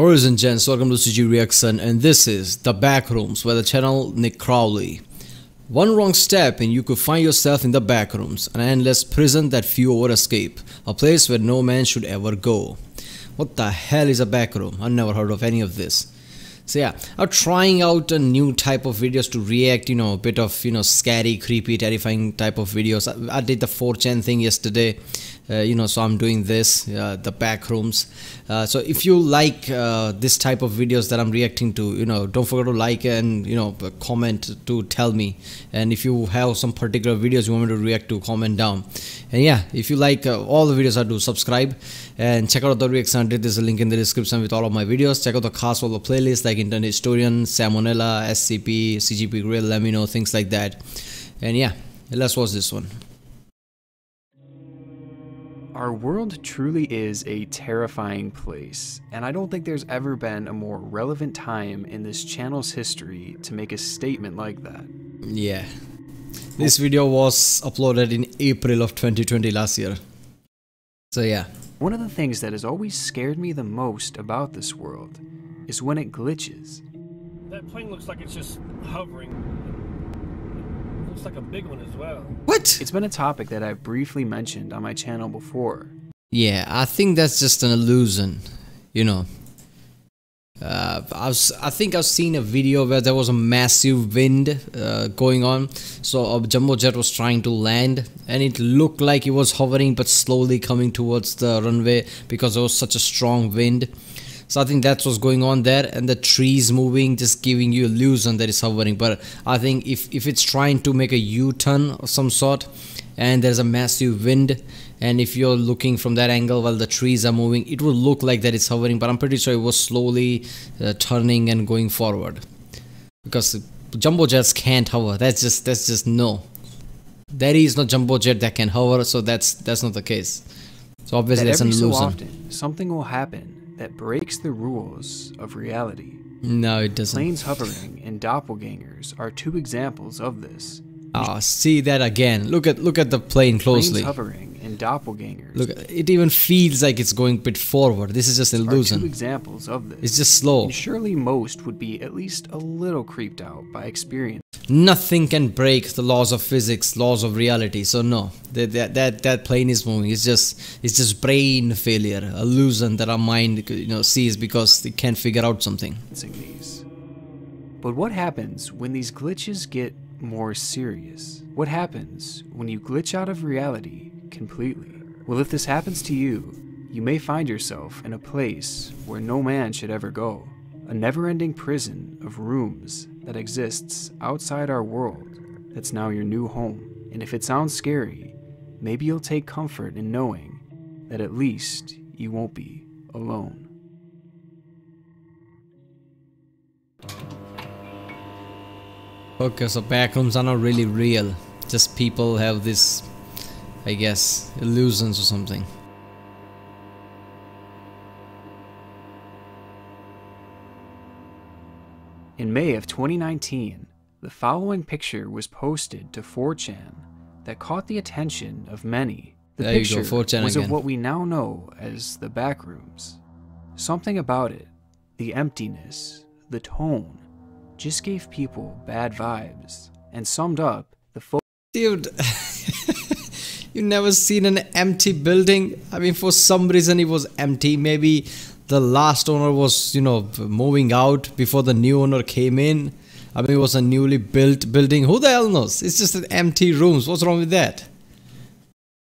Ladies and gents, welcome to CG Reaction and this is The Backrooms by the channel Nick Crowley. One wrong step and you could find yourself in the backrooms, an endless prison that few ever escape, a place where no man should ever go. What the hell is a backroom? I've never heard of any of this. So yeah, I'm trying out a new type of videos to react, you know, a bit of, you know, scary, creepy, terrifying type of videos. I, I did the 4chan thing yesterday you know so i'm doing this uh, the back rooms. Uh, so if you like uh, this type of videos that i'm reacting to you know don't forget to like and you know comment to tell me. And if you have some particular videos you want me to react to comment down. And yeah if you like uh, all the videos i do subscribe. And check out the reaction there's a link in the description with all of my videos. Check out the cast of the playlist like internet historian Sam O'Nella scp CGP Grey let me know things like that. And yeah let's watch this one our world truly is a terrifying place, and I don't think there's ever been a more relevant time in this channel's history to make a statement like that. Yeah. This video was uploaded in April of 2020 last year. So yeah. One of the things that has always scared me the most about this world is when it glitches. That plane looks like it's just hovering looks like a big one as well. What? It's been a topic that I've briefly mentioned on my channel before. Yeah, I think that's just an illusion, you know. Uh, I, was, I think I've seen a video where there was a massive wind uh, going on. So a jumbo jet was trying to land and it looked like it was hovering but slowly coming towards the runway because there was such a strong wind. So I think that's what's going on there, and the trees moving, just giving you a illusion that it's hovering. But I think if if it's trying to make a U-turn of some sort, and there's a massive wind, and if you're looking from that angle while the trees are moving, it will look like that it's hovering. But I'm pretty sure it was slowly uh, turning and going forward, because jumbo jets can't hover. That's just that's just no. There is no jumbo jet that can hover, so that's that's not the case. So obviously that that's an illusion. So often, something will happen that breaks the rules of reality. No, it doesn't. Planes hovering and doppelgangers are two examples of this. Ah, oh, see that again. Look at look at the plane closely. Planes hovering doppelgangers. Look, it even feels like it's going a bit forward. This is just an illusion. two examples of this. It's just slow. And surely most would be at least a little creeped out by experience. Nothing can break the laws of physics, laws of reality. So no, that that that, that plane is moving. It's just it's just brain failure, illusion that our mind you know sees because it can't figure out something. But what happens when these glitches get more serious? What happens when you glitch out of reality completely? Well, if this happens to you, you may find yourself in a place where no man should ever go, a never ending prison of rooms that exists outside our world that's now your new home. And if it sounds scary, maybe you'll take comfort in knowing that at least you won't be alone. Okay, so backrooms are not really real. Just people have this, I guess, illusions or something. In May of 2019, the following picture was posted to 4chan that caught the attention of many. The there picture go, was again. of what we now know as the backrooms. Something about it, the emptiness, the tone, just gave people bad vibes and summed up the. Dude, you never seen an empty building? I mean, for some reason it was empty. Maybe the last owner was, you know, moving out before the new owner came in. I mean, it was a newly built building. Who the hell knows? It's just an empty rooms. What's wrong with that?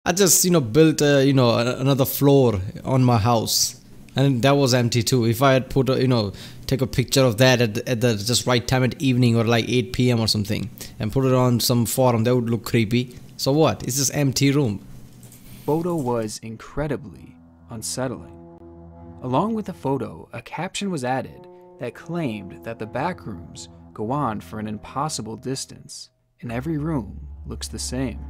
I just, you know, built, you know, another floor on my house and that was empty too if i had put a, you know take a picture of that at at the just right time at evening or like 8 p.m or something and put it on some forum that would look creepy so what? It's empty room? Photo was incredibly unsettling. Along with the photo a caption was added that claimed that the back rooms go on for an impossible distance and every room looks the same.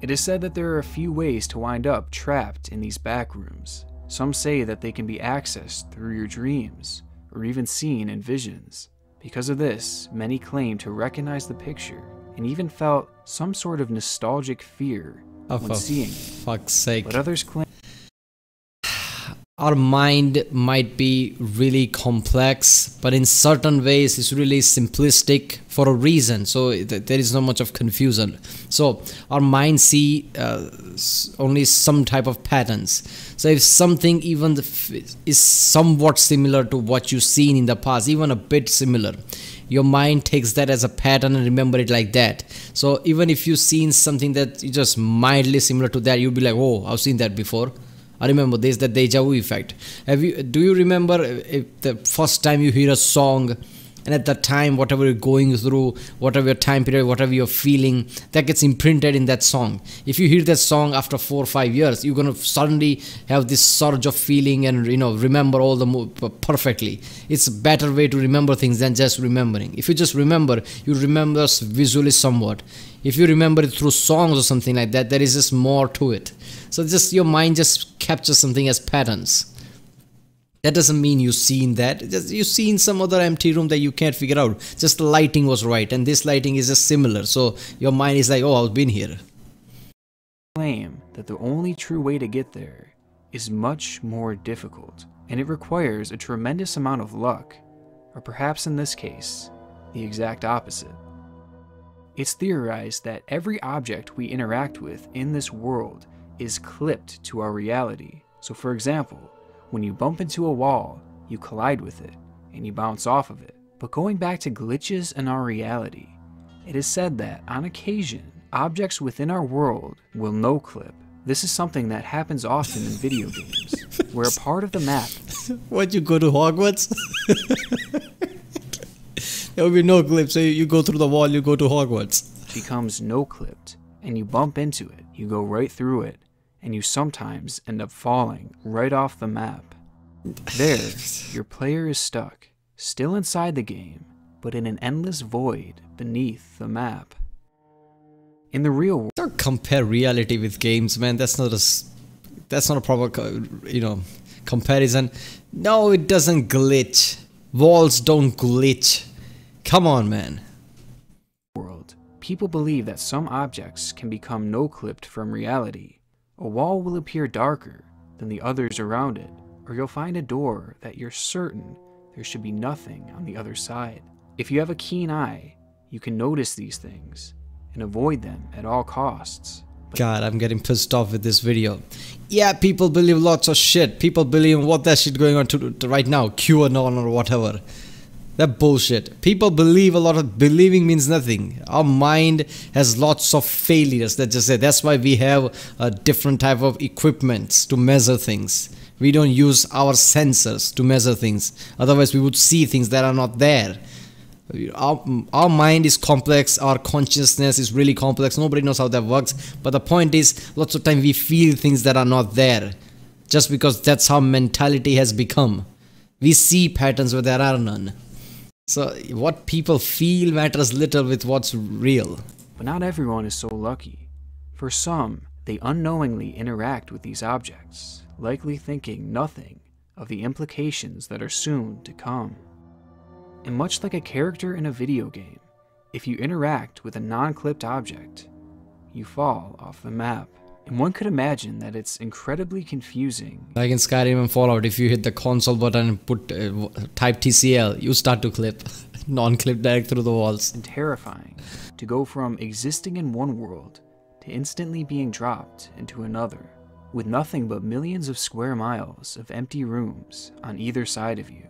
It is said that there are a few ways to wind up trapped in these back rooms. Some say that they can be accessed through your dreams or even seen in visions. Because of this, many claim to recognize the picture and even felt some sort of nostalgic fear oh, when seeing it. Fuck's sake. But others claim our mind might be really complex but in certain ways it's really simplistic for a reason. So th- there is not much of confusion. So our mind see uh, only some type of patterns. So if something even is somewhat similar to what you've seen in the past even a bit similar your mind takes that as a pattern and remember it like that. So even if you've seen something that is just mildly similar to that you'll be like oh i've seen that before I remember there's the deja vu effect. Have you? Do you remember if the first time you hear a song, and at that time, whatever you're going through, whatever your time period, whatever you're feeling, that gets imprinted in that song. If you hear that song after four or five years, you're gonna suddenly have this surge of feeling and you know remember all the perfectly. It's a better way to remember things than just remembering. If you just remember, you remember visually somewhat. If you remember it through songs or something like that, there is just more to it so just your mind just captures something as patterns. That doesn't mean you've seen that. You've seen some other empty room that you can't figure out. Just the lighting was right, and this lighting is just similar. So your mind is like, oh, I've been here. Claim that the only true way to get there is much more difficult, and it requires a tremendous amount of luck, or perhaps in this case, the exact opposite. It's theorized that every object we interact with in this world is clipped to our reality. So, for example, when you bump into a wall, you collide with it and you bounce off of it. But going back to glitches in our reality, it is said that on occasion, objects within our world will no clip. This is something that happens often in video games, where a part of the map. What you go to Hogwarts? there will be no clip, so you go through the wall, you go to Hogwarts. Becomes no clipped, and you bump into it, you go right through it, and you sometimes end up falling right off the map. There, your player is stuck, still inside the game, but in an endless void beneath the map. In the real world, don't compare reality with games, man. That's not a that's not a proper you know comparison. No, it doesn't glitch. Walls don't glitch. Come on, man. World, people believe that some objects can become no-clipped from reality a wall will appear darker than the others around it, or you'll find a door that you're certain there should be nothing on the other side. If you have a keen eye, you can notice these things and avoid them at all costs. God, I'm getting pissed off with this video. Yeah, people believe lots of shit. People believe what that shit going on to, to right now, QAnon or whatever. That bullshit. People believe a lot of believing means nothing. Our mind has lots of failures. That just say that's why we have a different type of equipments to measure things. We don't use our sensors to measure things. Otherwise, we would see things that are not there. Our, our mind is complex. Our consciousness is really complex. Nobody knows how that works. But the point is, lots of time we feel things that are not there, just because that's how mentality has become. We see patterns where there are none. So what people feel matters little with what's real. But not everyone is so lucky. For some, they unknowingly interact with these objects, likely thinking nothing of the implications that are soon to come. And much like a character in a video game, if you interact with a no-clipped object, you fall off the map. And one could imagine that it's incredibly confusing. Like in Skyrim and Fallout, if you hit the console button and put uh, type TCL, you start to clip, non-clip direct through the walls. And terrifying to go from existing in one world to instantly being dropped into another, with nothing but millions of square miles of empty rooms on either side of you.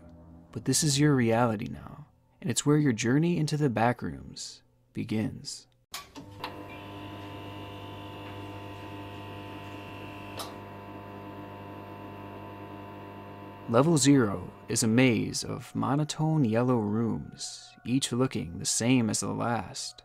But this is your reality now, and it's where your journey into the backrooms begins. Level 0 is a maze of monotone yellow rooms, each looking the same as the last,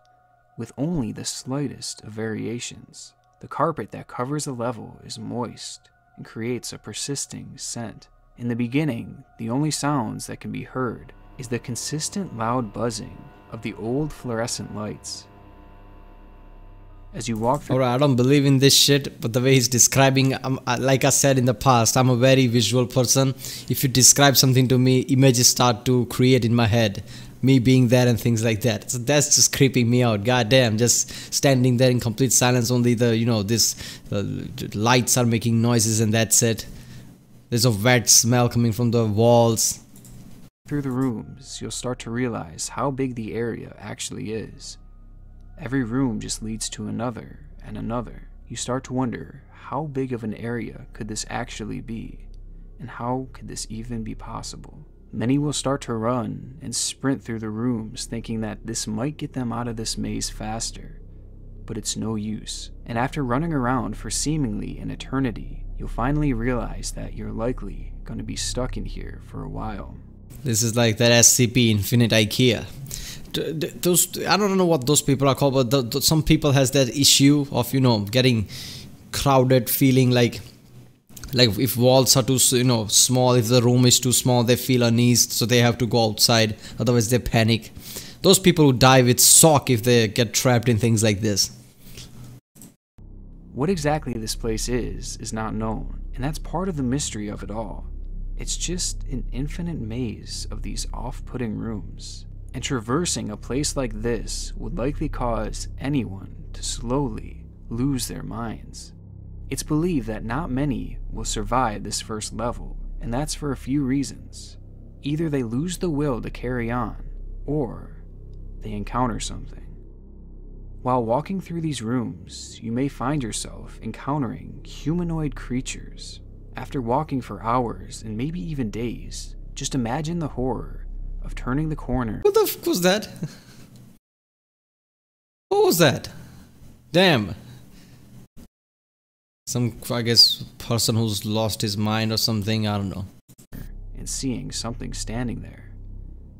with only the slightest of variations. The carpet that covers the level is moist and creates a persisting scent. In the beginning, the only sounds that can be heard is the consistent loud buzzing of the old fluorescent lights as you walk through. Alright, I don't believe in this shit, but the way he's describing, um, like I said in the past, I'm a very visual person. If you describe something to me, images start to create in my head. Me being there and things like that. So that's just creeping me out. God damn, just standing there in complete silence. Only the, you know, this uh, lights are making noises and that's it. There's a wet smell coming from the walls. Through the rooms, you'll start to realize how big the area actually is. Every room just leads to another and another. You start to wonder how big of an area could this actually be, and how could this even be possible? Many will start to run and sprint through the rooms thinking that this might get them out of this maze faster, but it's no use. And after running around for seemingly an eternity, you'll finally realize that you're likely going to be stuck in here for a while. This is like that SCP Infinite IKEA. Those I don't know what those people are called, but the, the, some people has that issue of you know getting crowded, feeling like like if walls are too you know small, if the room is too small, they feel uneasy, so they have to go outside. Otherwise, they panic. Those people who die with shock if they get trapped in things like this. What exactly this place is, is not known, and that's part of the mystery of it all. It's just an infinite maze of these off putting rooms, and traversing a place like this would likely cause anyone to slowly lose their minds. It's believed that not many will survive this first level, and that's for a few reasons. Either they lose the will to carry on, or they encounter something. While walking through these rooms, you may find yourself encountering humanoid creatures. After walking for hours and maybe even days, just imagine the horror of turning the corner. What the fuck was that? what was that? Damn. Some, I guess, person who's lost his mind or something, I don't know. And seeing something standing there.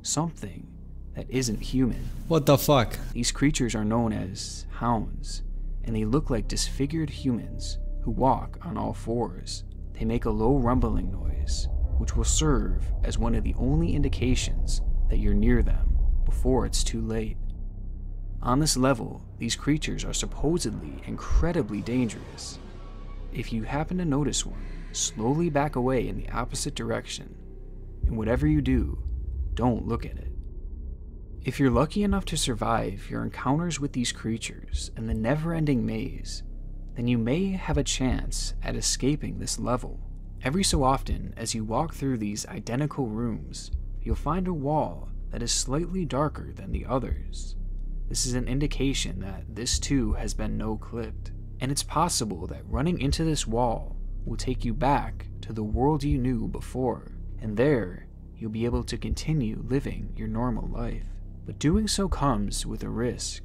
Something that isn't human. What the fuck? These creatures are known as hounds, and they look like disfigured humans who walk on all fours. They make a low rumbling noise, which will serve as one of the only indications that you're near them before it's too late. On this level, these creatures are supposedly incredibly dangerous. If you happen to notice one, slowly back away in the opposite direction, and whatever you do, don't look at it. If you're lucky enough to survive your encounters with these creatures and the never ending maze, then you may have a chance at escaping this level. Every so often, as you walk through these identical rooms, you'll find a wall that is slightly darker than the others. This is an indication that this too has been no clipped, and it's possible that running into this wall will take you back to the world you knew before, and there you'll be able to continue living your normal life but doing so comes with a risk.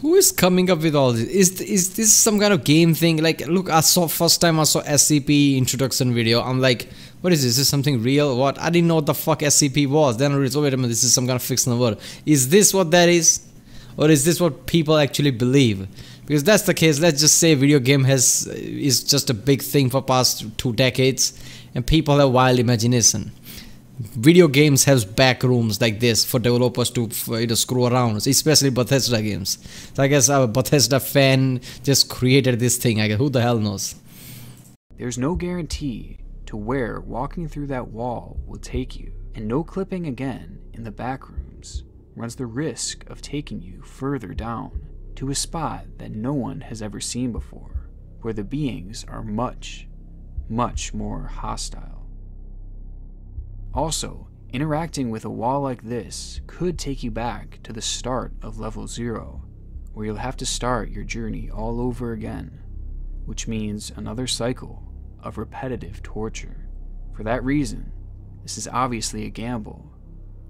Who is coming up with all this? Is is this some kind of game thing? Like, look, I saw first time I saw SCP introduction video. I'm like, what is this? Is this something real? What? I didn't know what the fuck SCP was. Then I realized, oh wait a minute, this is some kind of fictional world. Is this what that is, or is this what people actually believe? Because that's the case. Let's just say video game has is just a big thing for past two decades, and people have wild imagination video games have back rooms like this for developers to you know, screw around especially bethesda games. So i guess a bethesda fan just created this thing i guess. Who the hell knows? There's no guarantee to where walking through that wall will take you and no clipping again in the back rooms runs the risk of taking you further down to a spot that no one has ever seen before where the beings are much much more hostile also, interacting with a wall like this could take you back to the start of level 0, where you'll have to start your journey all over again, which means another cycle of repetitive torture. For that reason, this is obviously a gamble,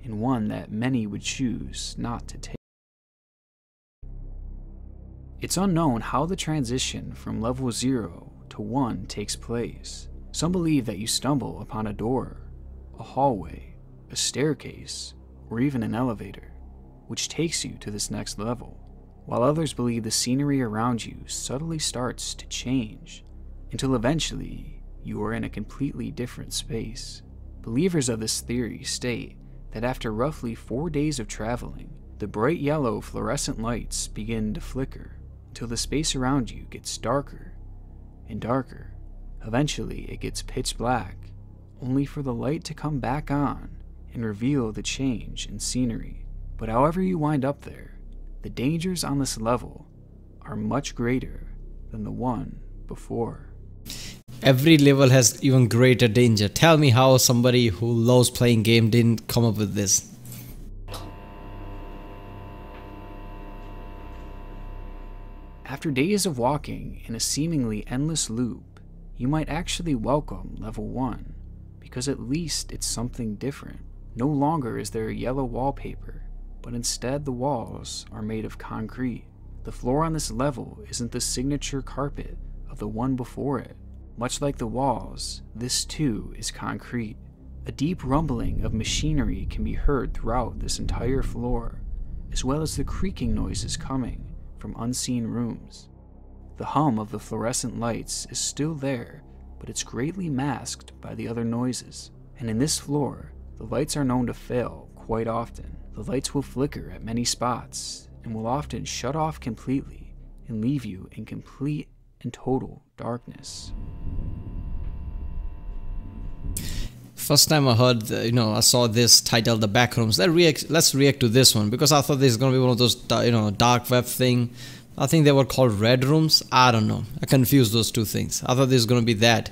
and one that many would choose not to take. It's unknown how the transition from level 0 to 1 takes place. Some believe that you stumble upon a door a hallway, a staircase, or even an elevator, which takes you to this next level, while others believe the scenery around you subtly starts to change until eventually you are in a completely different space. Believers of this theory state that after roughly four days of traveling, the bright yellow fluorescent lights begin to flicker until the space around you gets darker and darker. Eventually, it gets pitch black only for the light to come back on and reveal the change in scenery. But however you wind up there, the dangers on this level are much greater than the one before. Every level has even greater danger. Tell me how somebody who loves playing game didn't come up with this. After days of walking in a seemingly endless loop, you might actually welcome level 1, because at least it's something different. No longer is there a yellow wallpaper, but instead the walls are made of concrete. The floor on this level isn't the signature carpet of the one before it. Much like the walls, this too is concrete. A deep rumbling of machinery can be heard throughout this entire floor, as well as the creaking noises coming from unseen rooms. The hum of the fluorescent lights is still there, but it's greatly masked by the other noises. And in this floor, the lights are known to fail quite often. The lights will flicker at many spots and will often shut off completely and leave you in complete and total darkness. First time I heard, uh, you know, I saw this title, "The Backrooms." Let react. Let's react to this one because I thought this is gonna be one of those, you know, dark web thing. I think they were called red rooms. I don't know. I confused those two things. I thought this was gonna be that,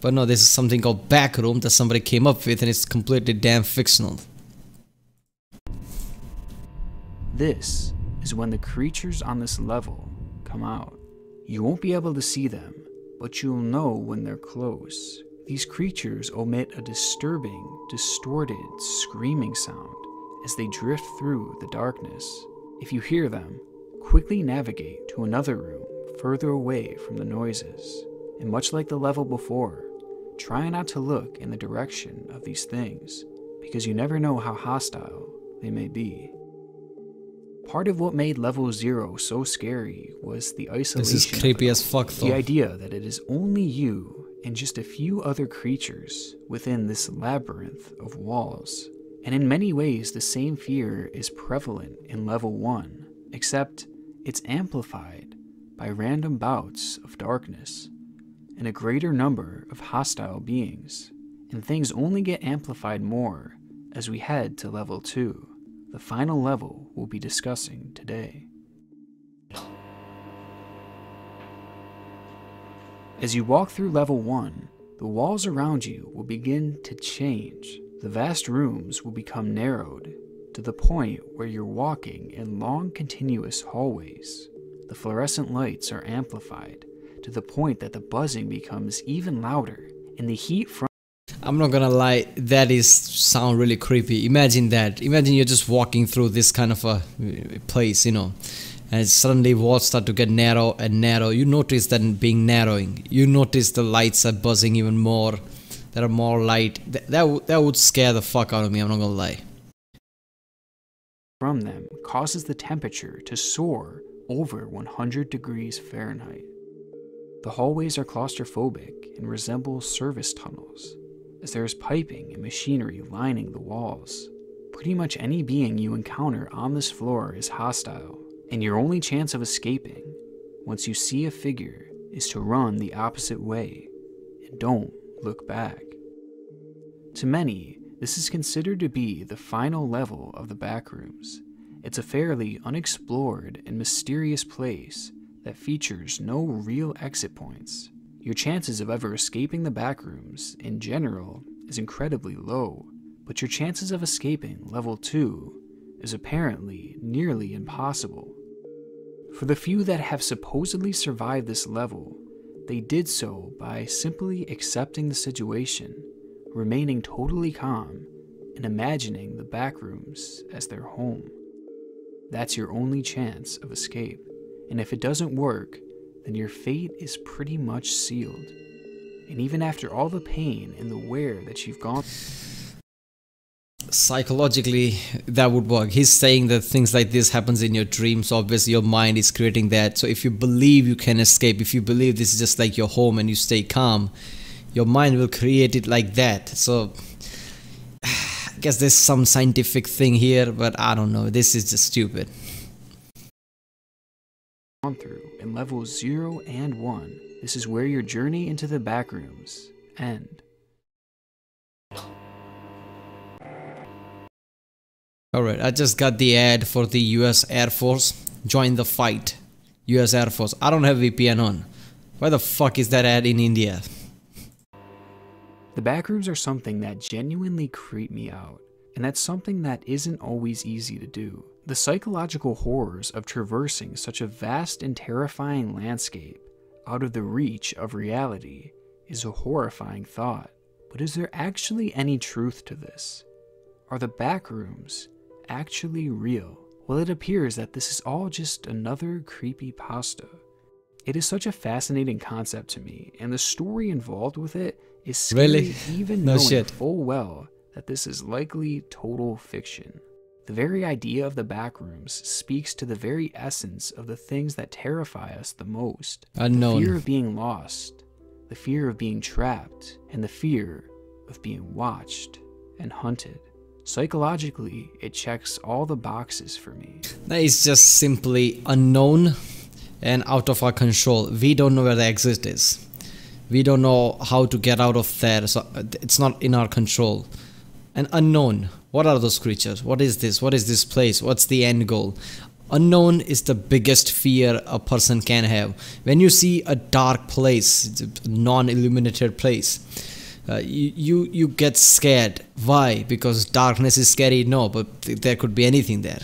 but no, this is something called back room that somebody came up with, and it's completely damn fictional. This is when the creatures on this level come out. You won't be able to see them, but you'll know when they're close these creatures emit a disturbing, distorted, screaming sound as they drift through the darkness. If you hear them, quickly navigate to another room further away from the noises. And much like the level before, try not to look in the direction of these things because you never know how hostile they may be. Part of what made level 0 so scary was the isolation. This is creepy as fuck though. The idea that it is only you and just a few other creatures within this labyrinth of walls. And in many ways, the same fear is prevalent in level 1, except it's amplified by random bouts of darkness and a greater number of hostile beings. And things only get amplified more as we head to level 2, the final level we'll be discussing today. As you walk through level 1, the walls around you will begin to change. The vast rooms will become narrowed to the point where you're walking in long continuous hallways. The fluorescent lights are amplified to the point that the buzzing becomes even louder and the heat from I'm not gonna lie, that is sound really creepy. Imagine that. Imagine you're just walking through this kind of a uh, place, you know, and suddenly walls start to get narrow and narrow you notice that being narrowing you notice the lights are buzzing even more there are more light that, that, that would scare the fuck out of me i'm not gonna lie from them causes the temperature to soar over 100 degrees fahrenheit the hallways are claustrophobic and resemble service tunnels as there is piping and machinery lining the walls pretty much any being you encounter on this floor is hostile and your only chance of escaping, once you see a figure, is to run the opposite way and don't look back. To many, this is considered to be the final level of the backrooms. It's a fairly unexplored and mysterious place that features no real exit points. Your chances of ever escaping the backrooms, in general, is incredibly low, but your chances of escaping level 2 is apparently nearly impossible. For the few that have supposedly survived this level, they did so by simply accepting the situation, remaining totally calm, and imagining the back rooms as their home. That's your only chance of escape, and if it doesn't work, then your fate is pretty much sealed. And even after all the pain and the wear that you've gone psychologically that would work he's saying that things like this happens in your dreams obviously your mind is creating that so if you believe you can escape if you believe this is just like your home and you stay calm your mind will create it like that so i guess there's some scientific thing here but i don't know this is just stupid through in levels 0 and 1 this is where your journey into the backrooms end Alright, I just got the ad for the US Air Force. Join the fight. US Air Force. I don't have VPN on. Why the fuck is that ad in India? The backrooms are something that genuinely creep me out, and that's something that isn't always easy to do. The psychological horrors of traversing such a vast and terrifying landscape out of the reach of reality is a horrifying thought. But is there actually any truth to this? Are the backrooms actually real? Well, it appears that this is all just another creepy pasta. It is such a fascinating concept to me, and the story involved with it is scary Really? even No knowing shit. full well that this is likely total fiction. The very idea of the backrooms speaks to the very essence of the things that terrify us the most. Unknown. The fear of being lost, the fear of being trapped, and the fear of being watched and hunted. Psychologically, it checks all the boxes for me. That is just simply unknown and out of our control. We don't know where the exit is. We don't know how to get out of there. So uh, it's not in our control. And unknown. What are those creatures? What is this? What is this place? What's the end goal? Unknown is the biggest fear a person can have. When you see a dark place, non-illuminated place, uh, you, you you get scared. Why? Because darkness is scary. No, but th- there could be anything there.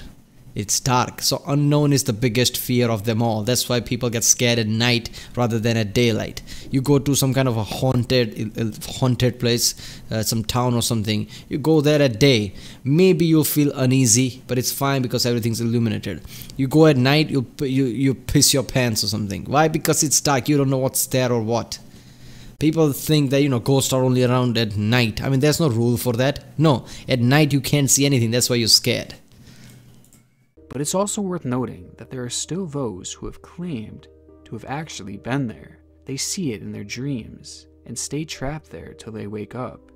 It's dark. So unknown is the biggest fear of them all. That's why people get scared at night rather than at daylight. You go to some kind of a haunted uh, haunted place, uh, some town or something. You go there at day. Maybe you'll feel uneasy, but it's fine because everything's illuminated. You go at night, you you you piss your pants or something. Why? Because it's dark. You don't know what's there or what people think that you know ghosts are only around at night i mean there's no rule for that no at night you can't see anything that's why you're scared But it's also worth noting that there are still those who have claimed to have actually been there. They see it in their dreams and stay trapped there till they wake up,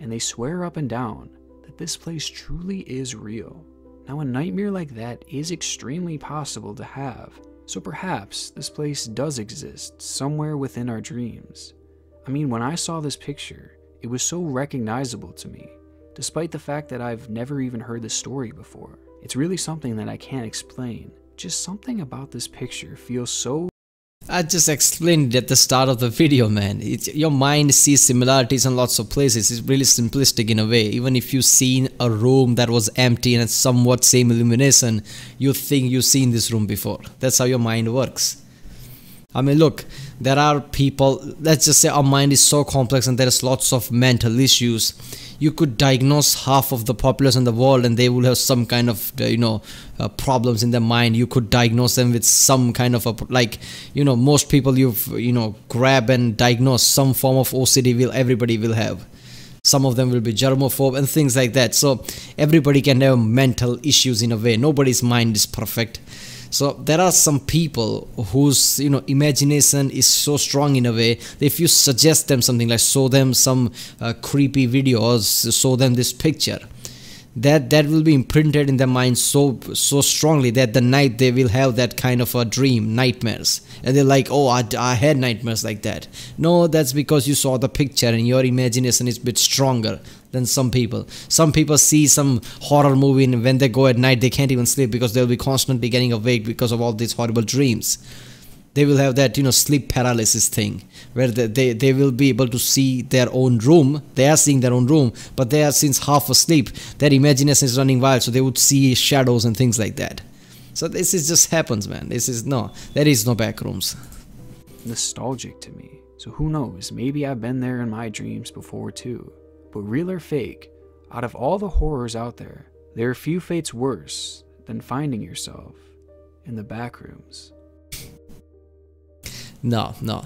and they swear up and down that this place truly is real. Now, a nightmare like that is extremely possible to have, so perhaps this place does exist somewhere within our dreams. I mean, when I saw this picture, it was so recognizable to me, despite the fact that I've never even heard the story before. It's really something that I can't explain. Just something about this picture feels so i just explained it at the start of the video man. It's, your mind sees similarities in lots of places. It's really simplistic in a way. Even if you've seen a room that was empty and somewhat same illumination you think you've seen this room before. That's how your mind works. I mean, look, there are people, let's just say our mind is so complex and there's lots of mental issues. You could diagnose half of the populace in the world and they will have some kind of, uh, you know, uh, problems in their mind. You could diagnose them with some kind of a, like, you know, most people you've, you know, grab and diagnose some form of OCD will, everybody will have. Some of them will be germaphobe and things like that. So everybody can have mental issues in a way. Nobody's mind is perfect so there are some people whose you know imagination is so strong in a way if you suggest them something like show them some uh, creepy videos show them this picture that that will be imprinted in their mind so so strongly that the night they will have that kind of a dream nightmares. And they're like oh I, I had nightmares like that. No that's because you saw the picture and your imagination is a bit stronger than some people. Some people see some horror movie and when they go at night they can't even sleep because they'll be constantly getting awake because of all these horrible dreams. They will have that you know sleep paralysis thing where they, they, they will be able to see their own room. They are seeing their own room but they are since half asleep. Their imagination is running wild so they would see shadows and things like that. So this is just happens man. This is no there is no back rooms. Nostalgic to me. So who knows, maybe I've been there in my dreams before too. But real or fake, out of all the horrors out there, there are few fates worse than finding yourself in the back rooms. no no.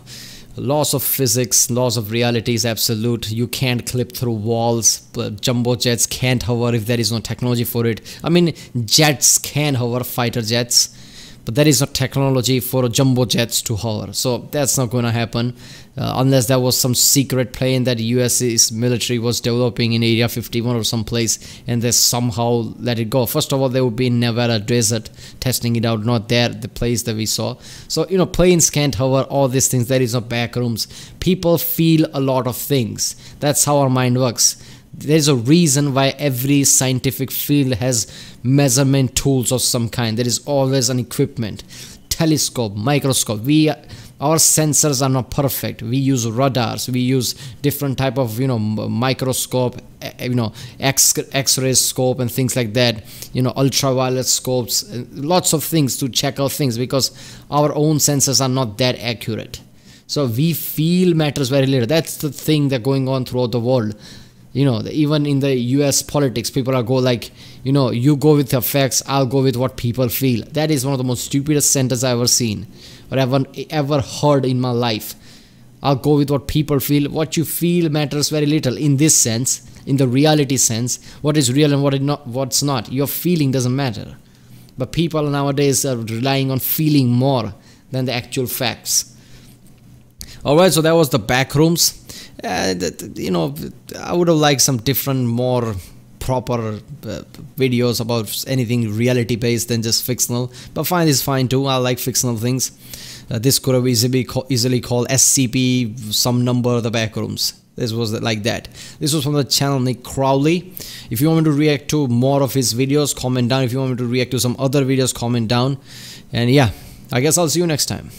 Laws of physics laws of reality is absolute. You can't clip through walls. Jumbo jets can't hover if there is no technology for it. I mean jets can hover fighter jets but that is no technology for jumbo jets to hover so that's not going to happen uh, unless there was some secret plane that US's military was developing in Area 51 or someplace and they somehow let it go. First of all, they would be in Nevada desert testing it out, not there, the place that we saw. So, you know, planes can't hover, all these things, there is no back rooms. People feel a lot of things. That's how our mind works. There's a reason why every scientific field has measurement tools of some kind. There is always an equipment. Telescope, microscope. We our sensors are not perfect. We use radars. We use different type of you know microscope eh, eh, you know x x-ray scope and things like that. You know ultraviolet scopes lots of things to check out things because our own sensors are not that accurate. So we feel matters very little. That's the thing that going on throughout the world you know even in the us politics people are go like you know you go with the facts i'll go with what people feel. That is one of the most stupidest sentences i've ever seen or ever ever heard in my life. I'll go with what people feel. What you feel matters very little in this sense in the reality sense. What is real and what is not what's not. Your feeling doesn't matter. But people nowadays are relying on feeling more than the actual facts. All right so that was the back rooms uh, you know i would have liked some different more proper uh, videos about anything reality based than just fictional. But fine is fine too. I like fictional things. Uh, this could have easily, easily called scp some number of the back rooms this was like that. This was from the channel nick crowley. If you want me to react to more of his videos comment down. If you want me to react to some other videos comment down. And yeah i guess i'll see you next time